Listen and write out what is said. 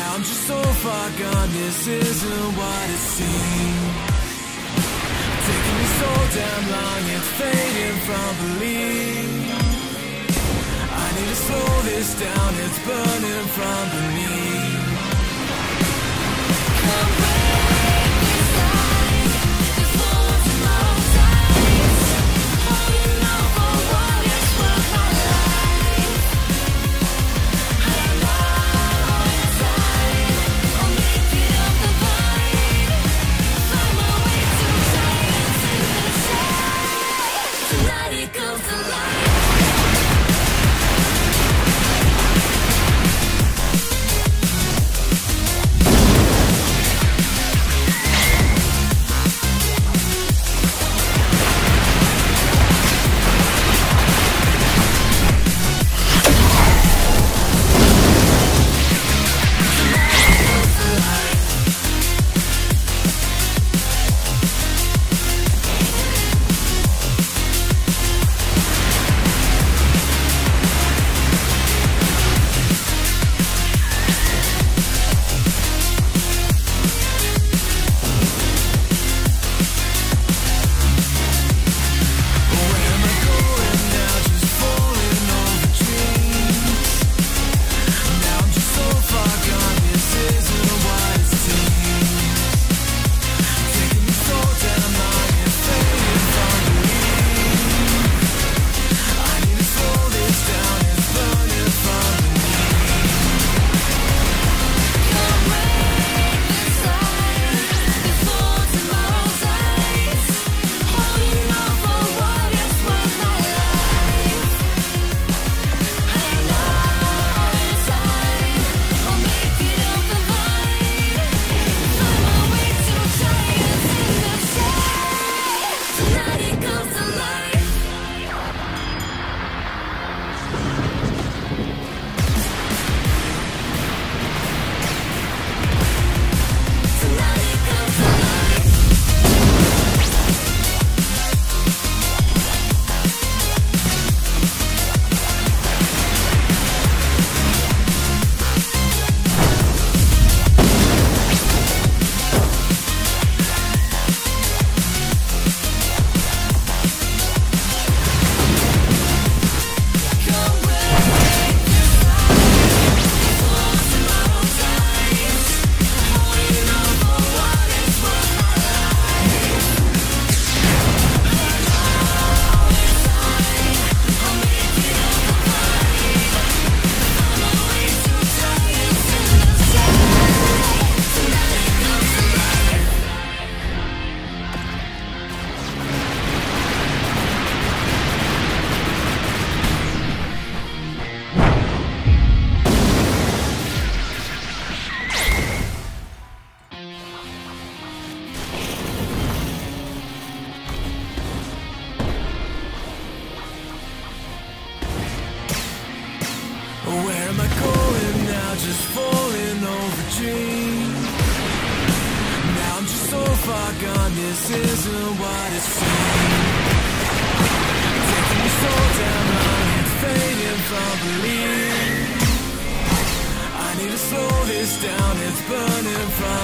Now. I'm just so far gone, this isn't what it seems. Taking me so damn long, it's fading from belief. I need to slow this down, it's burning from beneath Come now, just falling over dreams. Now I'm just so far gone, this isn't what it seems. Taking me so fading from belief. I need to slow this down, it's burning from